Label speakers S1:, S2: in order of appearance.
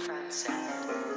S1: front.